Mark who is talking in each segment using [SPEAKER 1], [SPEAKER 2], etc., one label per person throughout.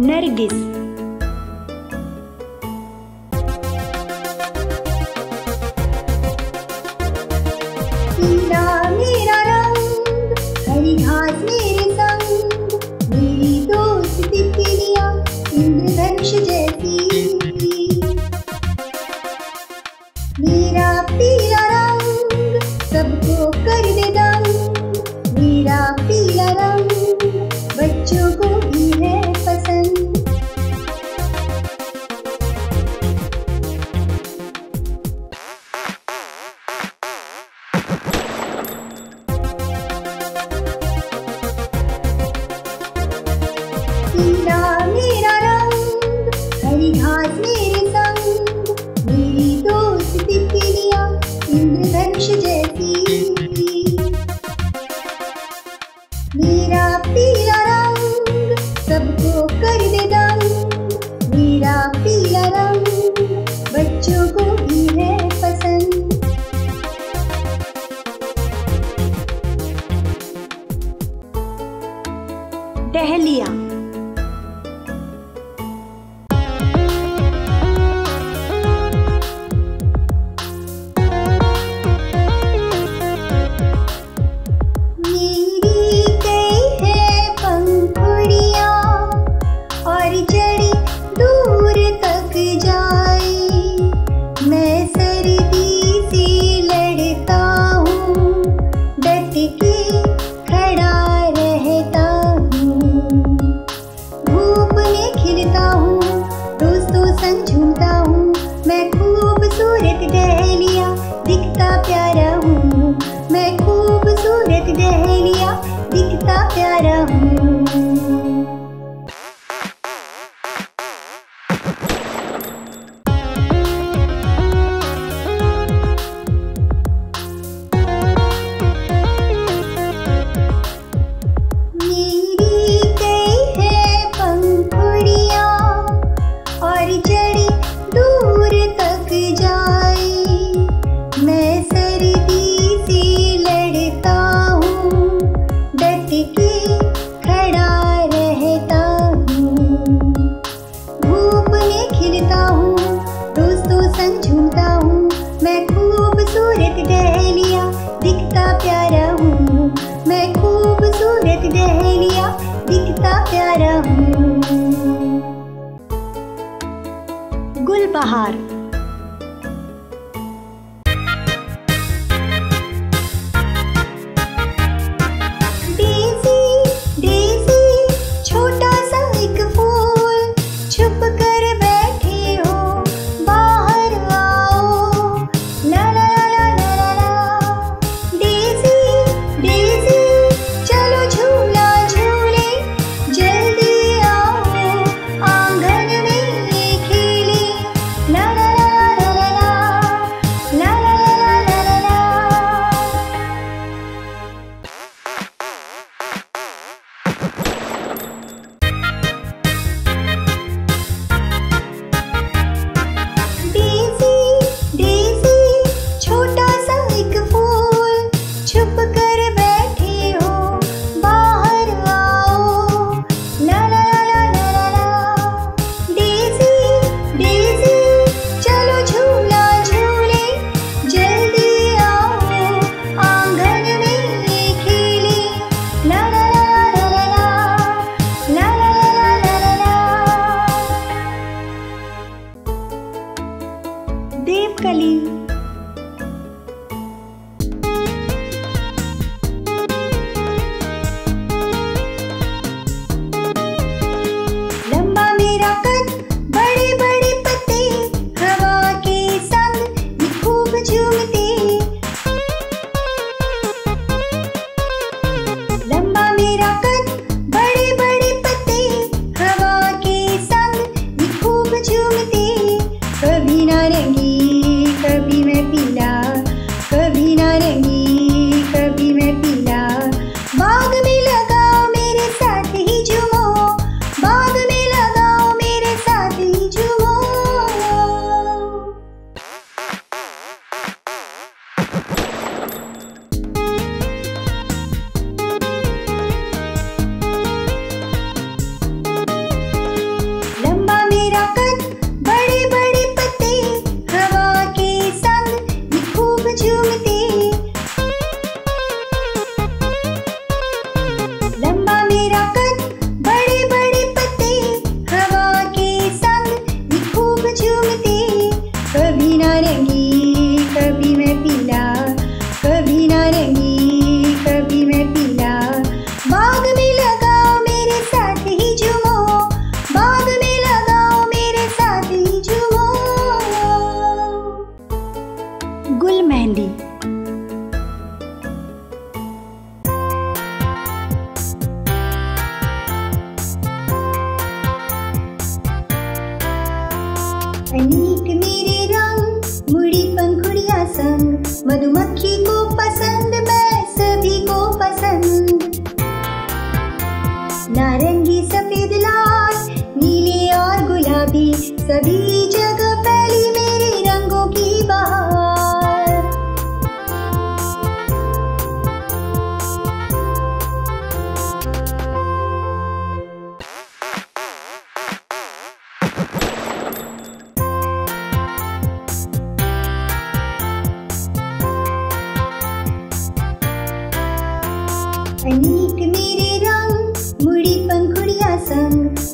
[SPEAKER 1] Nergis.
[SPEAKER 2] गुलबहार
[SPEAKER 1] मधुमक्खी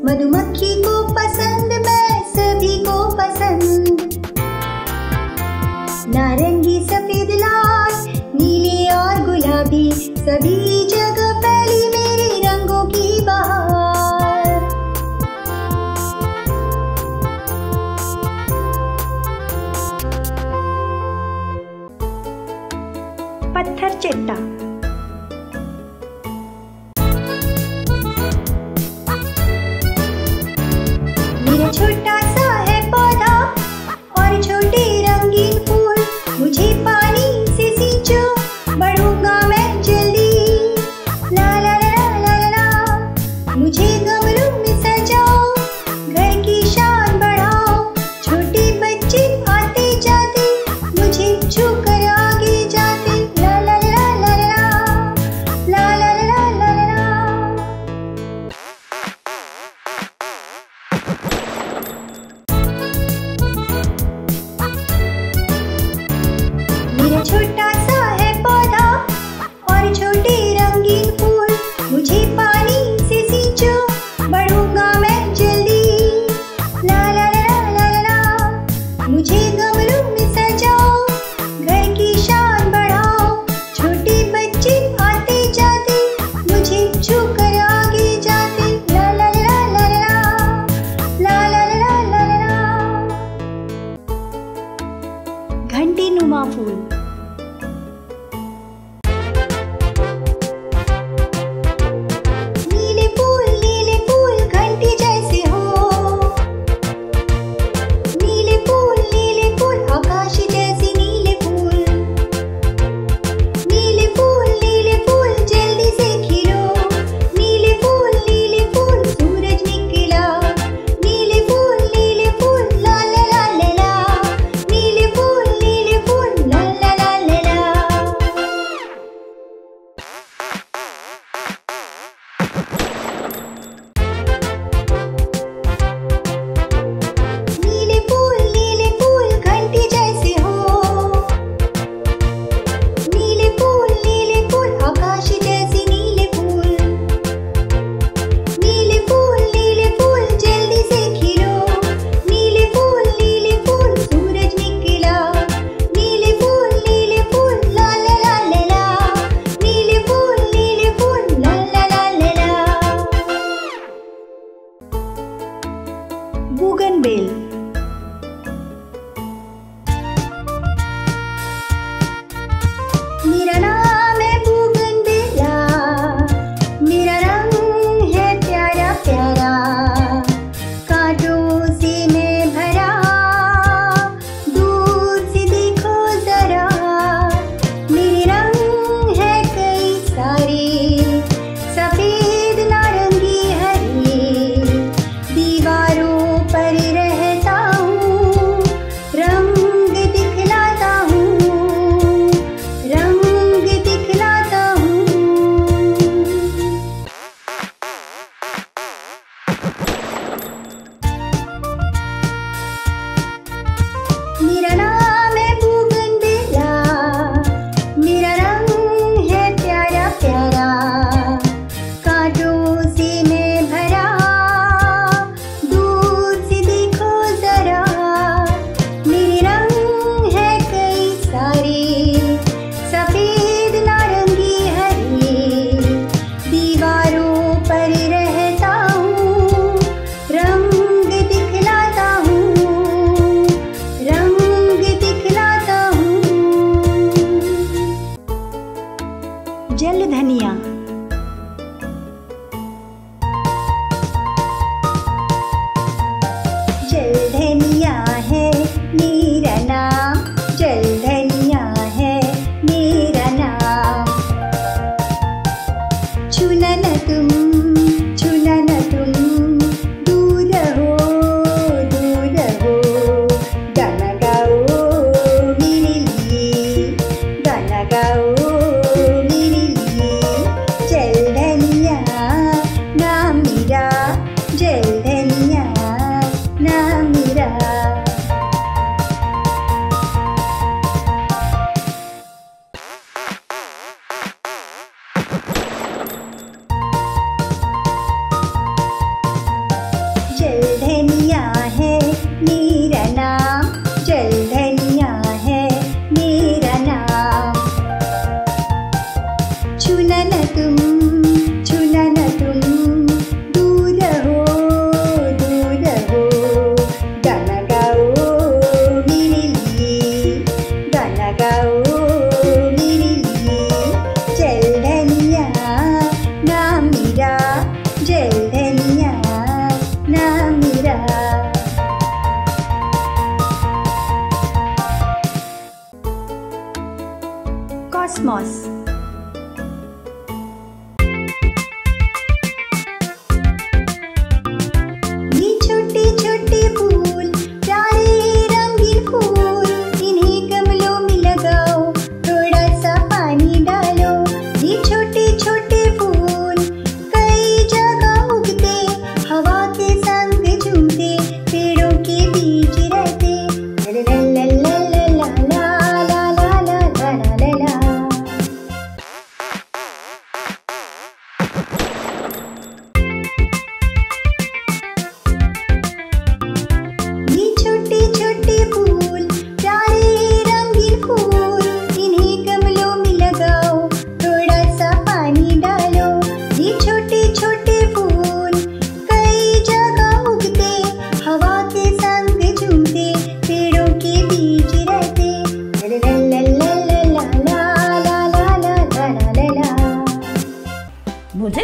[SPEAKER 1] Madu बूगनबेल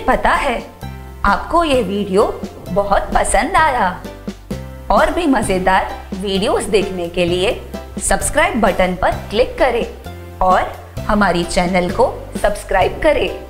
[SPEAKER 3] पता है, आपको ये वीडियो बहुत पसंद आया। और भी मज़ेदार वीडियोस देखने के लिए सब्सक्राइब बटन पर क्लिक करें और हमारी चैनल को सब्सक्राइब करें।